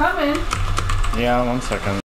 Coming. Yeah, one second.